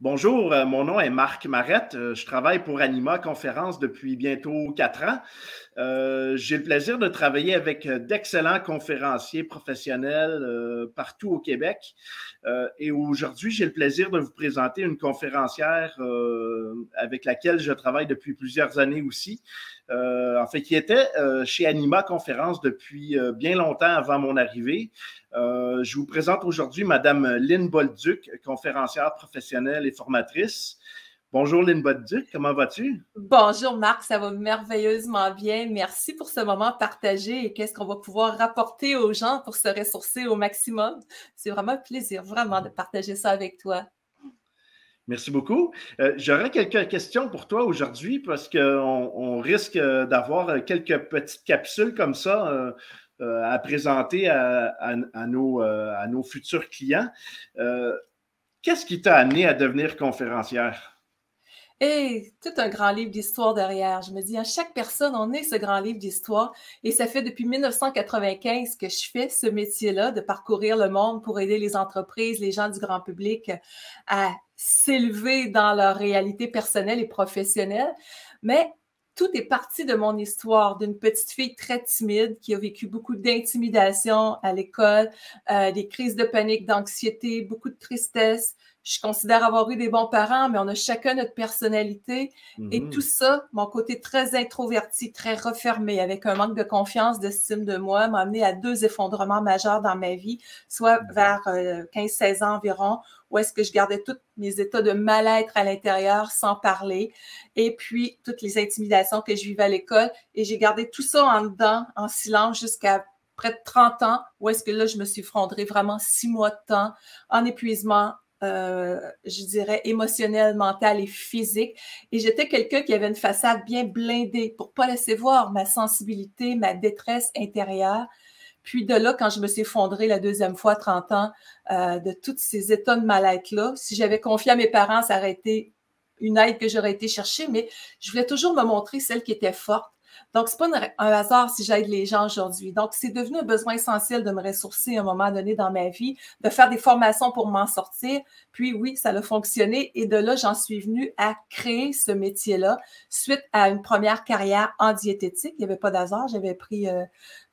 Bonjour, euh, mon nom est Marc Marette. Euh, je travaille pour Anima Conférence depuis bientôt quatre ans. Euh, j'ai le plaisir de travailler avec d'excellents conférenciers professionnels partout au Québec. et aujourd'hui, j'ai le plaisir de vous présenter une conférencière avec laquelle je travaille depuis plusieurs années aussi. En fait, qui était chez Anima Conférence depuis bien longtemps avant mon arrivée. je vous présente aujourd'hui Madame Lynn Bolduc, conférencière professionnelle formatrice. Bonjour Lynn Bodduc, comment vas-tu? Bonjour Marc, ça va merveilleusement bien. Merci pour ce moment partagé et qu'est-ce qu'on va pouvoir rapporter aux gens pour se ressourcer au maximum. C'est vraiment un plaisir, vraiment, de partager ça avec toi. Merci beaucoup. Euh, j'aurais quelques questions pour toi aujourd'hui parce qu'on risque d'avoir quelques petites capsules comme ça euh, à présenter à, nos, futurs clients. Euh, Qu'est-ce qui t'a amené à devenir conférencière? Et tout un grand livre d'histoire derrière. Je me dis, à chaque personne, on est ce grand livre d'histoire. Et ça fait depuis 1995 que je fais ce métier-là, de parcourir le monde pour aider les entreprises, les gens du grand public à s'élever dans leur réalité personnelle et professionnelle. Mais tout est parti de mon histoire d'une petite fille très timide qui a vécu beaucoup d'intimidation à l'école, euh, des crises de panique, d'anxiété, beaucoup de tristesse, je considère avoir eu des bons parents, mais on a chacun notre personnalité. Et mhm. tout ça, mon côté très introverti, très refermé, avec un manque de confiance, d'estime de moi, m'a amené à deux effondrements majeurs dans ma vie, soit mhm. vers 15-16 euh, ans environ, où est-ce que je gardais tous mes états de mal-être à l'intérieur sans parler, et puis toutes les intimidations que je vivais à l'école. Et j'ai gardé tout ça en dedans, en silence, jusqu'à près de 30 ans, où est-ce que là, je me suis effondrée vraiment six mois de temps en épuisement, euh, je dirais, émotionnel, mental et physique. Et j'étais quelqu'un qui avait une façade bien blindée pour pas laisser voir ma sensibilité, ma détresse intérieure. Puis de là, quand je me suis effondrée la deuxième fois, 30 ans, euh, de tous ces états de mal-être-là, si j'avais confié à mes parents, ça aurait été une aide que j'aurais été chercher, mais je voulais toujours me montrer celle qui était forte. Donc, c'est pas un hasard si j'aide les gens aujourd'hui. Donc, c'est devenu un besoin essentiel de me ressourcer à un moment donné dans ma vie, de faire des formations pour m'en sortir. Puis oui, ça a fonctionné. Et de là, j'en suis venue à créer ce métier-là suite à une première carrière en diététique. Il n'y avait pas d'hasard. J'avais pris euh,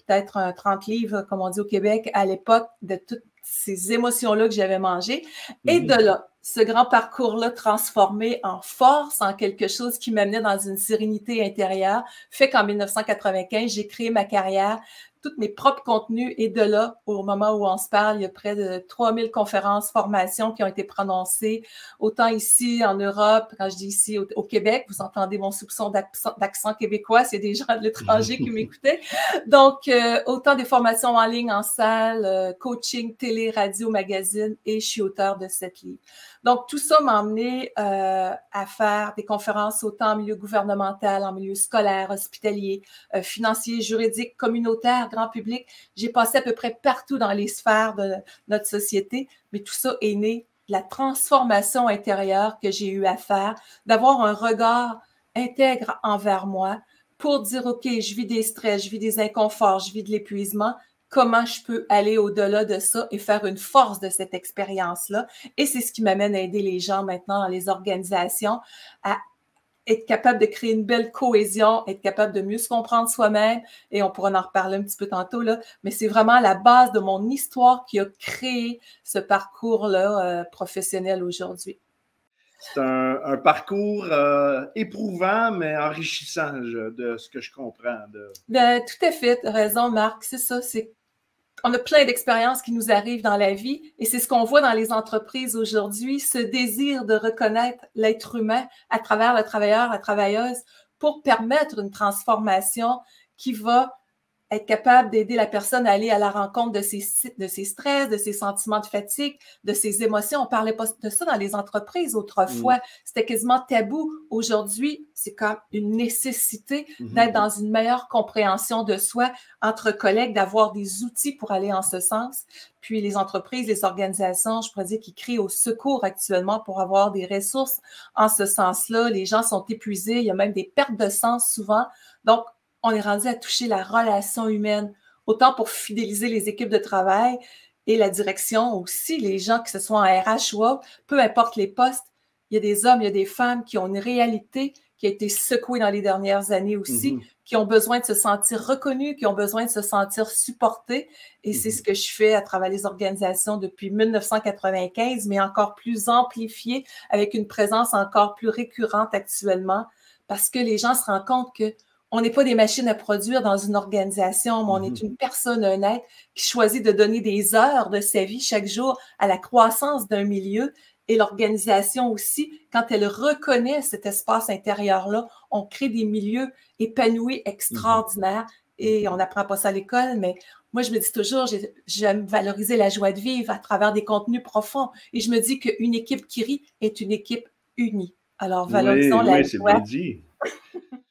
peut-être 30 livres, comme on dit au Québec, à l'époque de toutes ces émotions-là que j'avais mangées. Et de là, ce grand parcours-là transformé en force, en quelque chose qui m'amenait dans une sérénité intérieure, fait qu'en 1995, j'ai créé ma carrière tous mes propres contenus. Et de là, au moment où on se parle, il y a près de 3000 conférences, formations qui ont été prononcées, autant ici en Europe, quand je dis ici au, Québec, vous entendez mon soupçon d'accent québécois, c'est des gens de l'étranger qui m'écoutaient. Donc, euh, autant des formations en ligne, en salle, euh, coaching, télé, radio, magazine, et je suis auteur de cette livre. Donc, tout ça m'a amené euh, à faire des conférences autant en milieu gouvernemental, en milieu scolaire, hospitalier, euh, financier, juridique, communautaire, public. J'ai passé à peu près partout dans les sphères de notre société, mais tout ça est né de la transformation intérieure que j'ai eu à faire, d'avoir un regard intègre envers moi pour dire, OK, je vis des stress, je vis des inconforts, je vis de l'épuisement, comment je peux aller au-delà de ça et faire une force de cette expérience-là? Et c'est ce qui m'amène à aider les gens maintenant les organisations à être capable de créer une belle cohésion, être capable de mieux se comprendre soi-même, et on pourra en reparler un petit peu tantôt, là, mais c'est vraiment la base de mon histoire qui a créé ce parcours-là euh, professionnel aujourd'hui. C'est un, parcours euh, éprouvant, mais enrichissant de ce que je comprends. De... Ben, tout à fait, raison, Marc. C'est ça. C'est on a plein d'expériences qui nous arrivent dans la vie et c'est ce qu'on voit dans les entreprises aujourd'hui, ce désir de reconnaître l'être humain à travers le travailleur, la travailleuse pour permettre une transformation qui va être capable d'aider la personne à aller à la rencontre de ses, de ses stress, de ses sentiments de fatigue, de ses émotions. On parlait pas de ça dans les entreprises autrefois. Mm. C'était quasiment tabou. Aujourd'hui, c'est comme une nécessité mm-hmm. d'être dans une meilleure compréhension de soi entre collègues, d'avoir des outils pour aller en ce sens. Puis les entreprises, les organisations, je pourrais dire, qui crient au secours actuellement pour avoir des ressources en ce sens-là. Les gens sont épuisés. Il y a même des pertes de sens souvent. Donc, on est rendu à toucher la relation humaine, autant pour fidéliser les équipes de travail et la direction aussi, les gens, que ce soit en RH ou autre, peu importe les postes, il y a des hommes, il y a des femmes qui ont une réalité qui a été secouée dans les dernières années aussi, mm-hmm. qui ont besoin de se sentir reconnus, qui ont besoin de se sentir supportés. Et c'est mm-hmm. ce que je fais à travers les organisations depuis 1995, mais encore plus amplifié, avec une présence encore plus récurrente actuellement, parce que les gens se rendent compte que on n'est pas des machines à produire dans une organisation, mais on est mm-hmm. une personne, un être qui choisit de donner des heures de sa vie chaque jour à la croissance d'un milieu et l'organisation aussi, quand elle reconnaît cet espace intérieur-là, on crée des milieux épanouis, extraordinaires. Et on n'apprend pas ça à l'école, mais moi, je me dis toujours, j'aime valoriser la joie de vivre à travers des contenus profonds. Et je me dis qu'une équipe qui rit est une équipe unie. Alors, valorisons la joie.